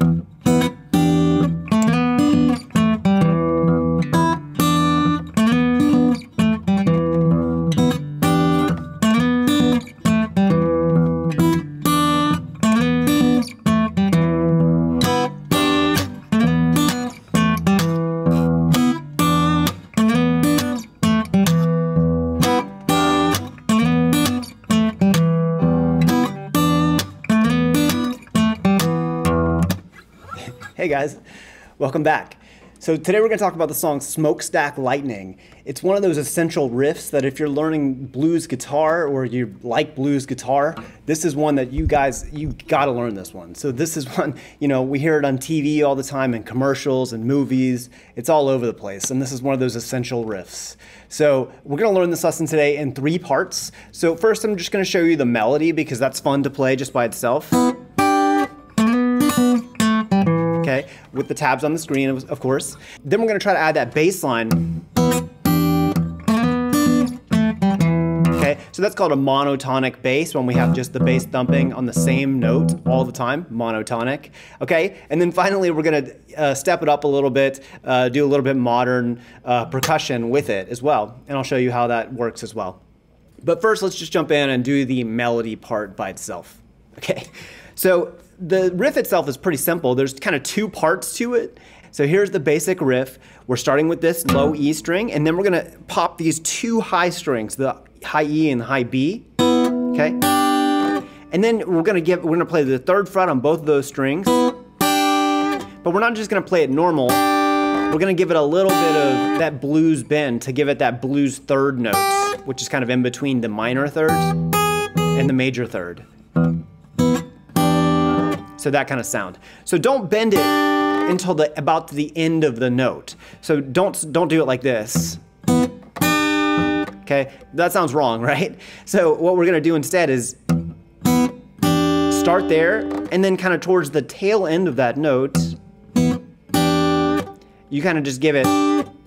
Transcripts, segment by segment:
Mm-hmm. Hey guys, welcome back. So today we're going to talk about the song Smokestack Lightning. It's one of those essential riffs that if you're learning blues guitar or you like blues guitar, this is one that you guys, you got to learn this one. So this is one, you know, we hear it on TV all the time in commercials and movies. It's all over the place. And this is one of those essential riffs. So we're going to learn this lesson today in three parts. So first I'm just going to show you the melody because that's fun to play just by itself with the tabs on the screen, of course. Then we're gonna try to add that bass line. Okay, so that's called a monotonic bass when we have just the bass thumping on the same note all the time, monotonic. Okay, and then finally we're gonna uh, step it up a little bit, uh, do a little bit modern uh, percussion with it as well, and I'll show you how that works as well. But first, let's just jump in and do the melody part by itself. Okay, so the riff itself is pretty simple. There's kind of two parts to it. So here's the basic riff. We're starting with this low E string, and then we're gonna pop these two high strings, the high E and the high B, okay? And then we're gonna give, we're gonna play the third fret on both of those strings, but we're not just gonna play it normal, we're gonna give it a little bit of that blues bend to give it that blues third note, which is kind of in between the minor third and the major third. So that kind of sound. So don't bend it until the about the end of the note. So don't don't do it like this. Okay, that sounds wrong, right? So what we're gonna do instead is start there and then kind of towards the tail end of that note, you kind of just give it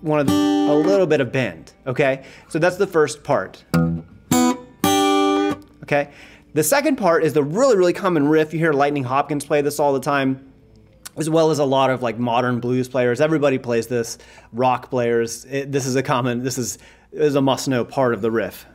one of the, a little bit of bend, okay? So that's the first part. Okay? The second part is the really, really common riff. You hear Lightning Hopkins play this all the time as well as a lot of like modern blues players. Everybody plays this. Rock players. It, this is a common. This is is a must know part of the riff.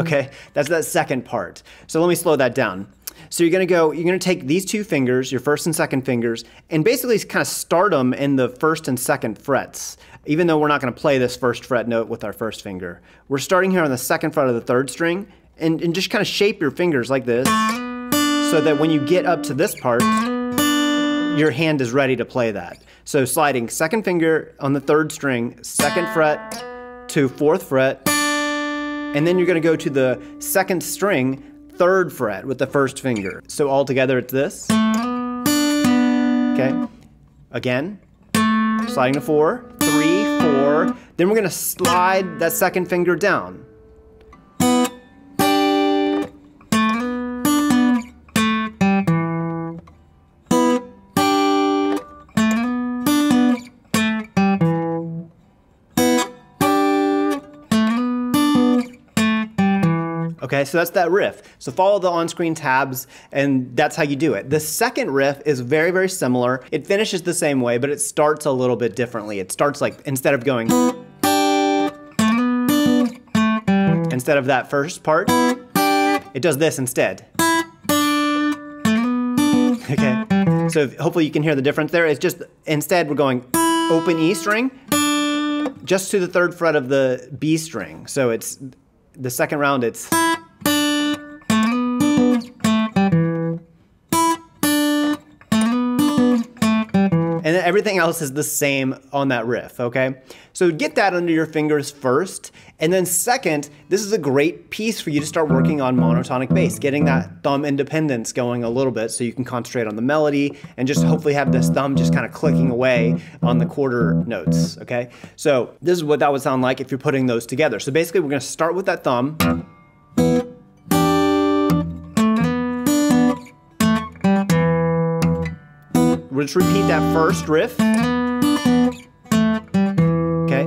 Okay, that's that second part. So let me slow that down. So you're gonna go. You're gonna take these two fingers, your first and second fingers, and basically kind of start them in the first and second frets even though we're not going to play this first fret note with our first finger. We're starting here on the second fret of the third string, and, and just kind of shape your fingers like this, so that when you get up to this part, your hand is ready to play that. So sliding second finger on the third string, second fret to fourth fret, and then you're going to go to the second string, third fret with the first finger. So all together it's this. Okay. Again, sliding to four, three, four. Then we're gonna slide that second finger down. Okay, so that's that riff. So follow the on-screen tabs and that's how you do it. The second riff is very, very similar. It finishes the same way, but it starts a little bit differently. It starts like, instead of going, instead of that first part, it does this instead. Okay, so hopefully you can hear the difference there. It's just, instead we're going open E string, just to the third fret of the B string. So it's, the second round it's everything else is the same on that riff, okay? So get that under your fingers first, and then second, this is a great piece for you to start working on monotonic bass, getting that thumb independence going a little bit so you can concentrate on the melody and just hopefully have this thumb just kind of clicking away on the quarter notes, okay? So this is what that would sound like if you're putting those together. So basically we're gonna start with that thumb, just repeat that first riff. Okay,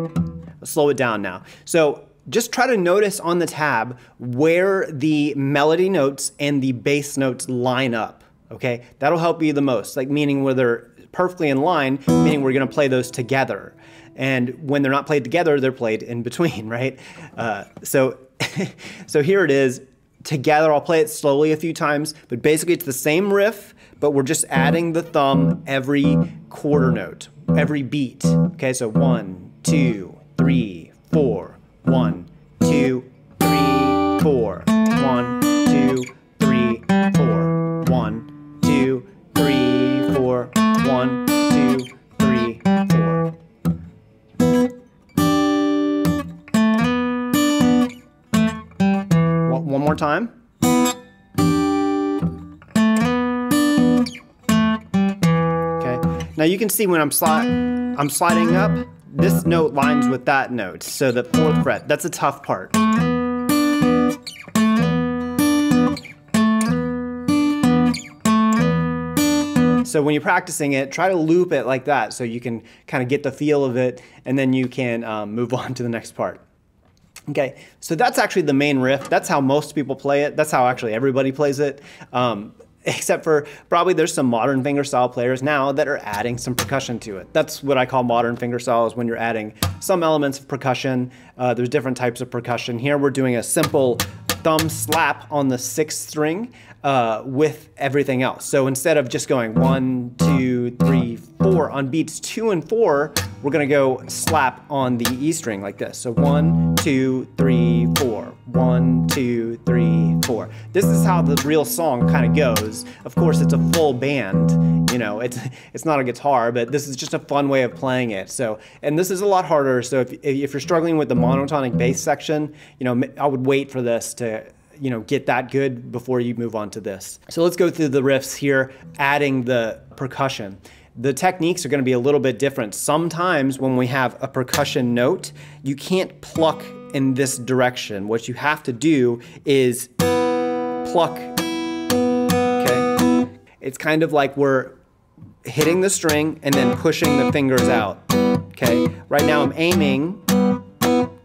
Let's slow it down now. So just try to notice on the tab where the melody notes and the bass notes line up. Okay, that'll help you the most, like meaning where they're perfectly in line, meaning we're gonna play those together. And when they're not played together, they're played in between, right? Uh, so, so here it is together. I'll play it slowly a few times, but basically it's the same riff, but we're just adding the thumb every quarter note, every beat. Okay, so one, two, three, four, one, two, three, four, one, two, three, four, one, two, three, four, one, two, three, four. One one more time. You can see when I'm sli I'm sliding up, this note lines with that note. So the fourth fret, that's a tough part. So when you're practicing it, try to loop it like that so you can kind of get the feel of it and then you can um, move on to the next part. Okay, so that's actually the main riff. That's how most people play it. That's how actually everybody plays it. Um, except for probably there's some modern fingerstyle players now that are adding some percussion to it. That's what I call modern fingerstyle is when you're adding some elements of percussion. Uh, there's different types of percussion. Here we're doing a simple thumb slap on the sixth string uh, with everything else. So instead of just going one, two, three, four on beats two and four, we're gonna go slap on the E string like this. So one, two, three, four. One, two, three, four. This is how the real song kind of goes. Of course, it's a full band. You know, it's it's not a guitar, but this is just a fun way of playing it. So, and this is a lot harder. So if if you're struggling with the monotonic bass section, you know, I would wait for this to you know get that good before you move on to this. So let's go through the riffs here, adding the percussion. The techniques are going to be a little bit different. Sometimes when we have a percussion note, you can't pluck in this direction. What you have to do is pluck. Okay? It's kind of like we're hitting the string and then pushing the fingers out. Okay? Right now I'm aiming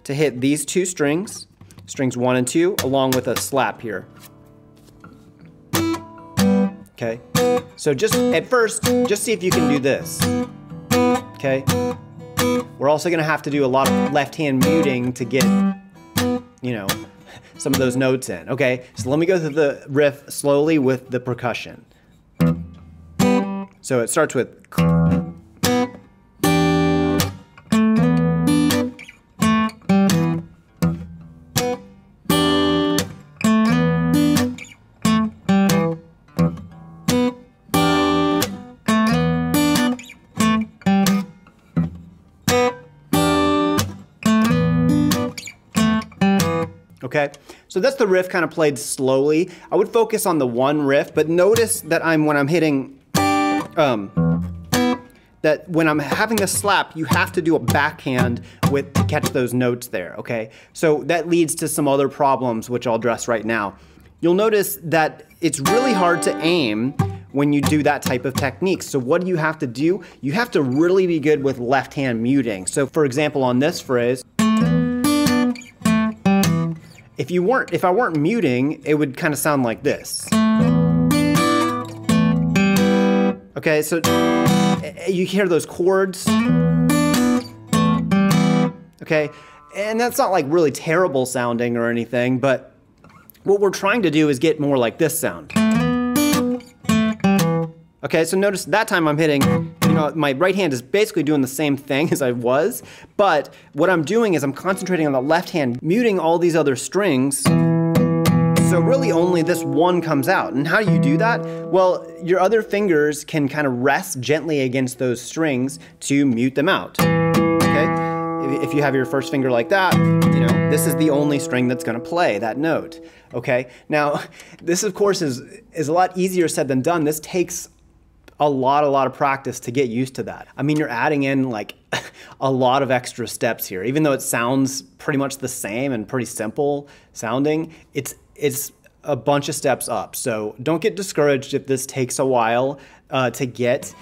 to hit these two strings strings one and two, along with a slap here. Okay, so just at first, just see if you can do this. Okay, we're also gonna have to do a lot of left hand muting to get, you know, some of those notes in. Okay, so let me go through the riff slowly with the percussion. So it starts with Okay, so that's the riff kind of played slowly. I would focus on the one riff, but notice that I'm when I'm hitting, um, that when I'm having a slap, you have to do a backhand with to catch those notes there. Okay, so that leads to some other problems which I'll address right now. You'll notice that it's really hard to aim when you do that type of technique. So what do you have to do? You have to really be good with left hand muting. So for example, on this phrase, if you weren't, if I weren't muting, it would kind of sound like this. Okay, so eh, you hear those chords. Okay, and that's not like really terrible sounding or anything, but what we're trying to do is get more like this sound. Okay, so notice that time I'm hitting, you know, my right hand is basically doing the same thing as I was, but what I'm doing is I'm concentrating on the left hand, muting all these other strings, so really only this one comes out. And how do you do that? Well, your other fingers can kind of rest gently against those strings to mute them out, okay? If you have your first finger like that, you know, this is the only string that's gonna play that note, okay? Now, this of course is, is a lot easier said than done. This takes a lot, a lot of practice to get used to that. I mean, you're adding in like a lot of extra steps here. Even though it sounds pretty much the same and pretty simple sounding, it's it's a bunch of steps up. So don't get discouraged if this takes a while uh, to get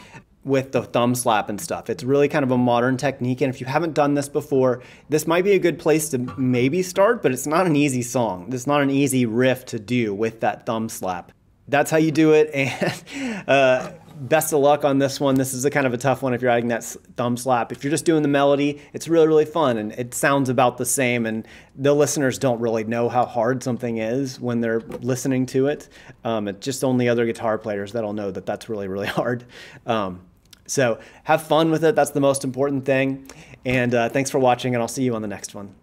with the thumb slap and stuff. It's really kind of a modern technique. And if you haven't done this before, this might be a good place to maybe start, but it's not an easy song. It's not an easy riff to do with that thumb slap. that's how you do it. And uh, best of luck on this one. This is a kind of a tough one if you're adding that thumb slap. If you're just doing the melody, it's really, really fun and it sounds about the same. And the listeners don't really know how hard something is when they're listening to it. Um, it's just only other guitar players that'll know that that's really, really hard. Um, so have fun with it. That's the most important thing. And uh, thanks for watching, and I'll see you on the next one.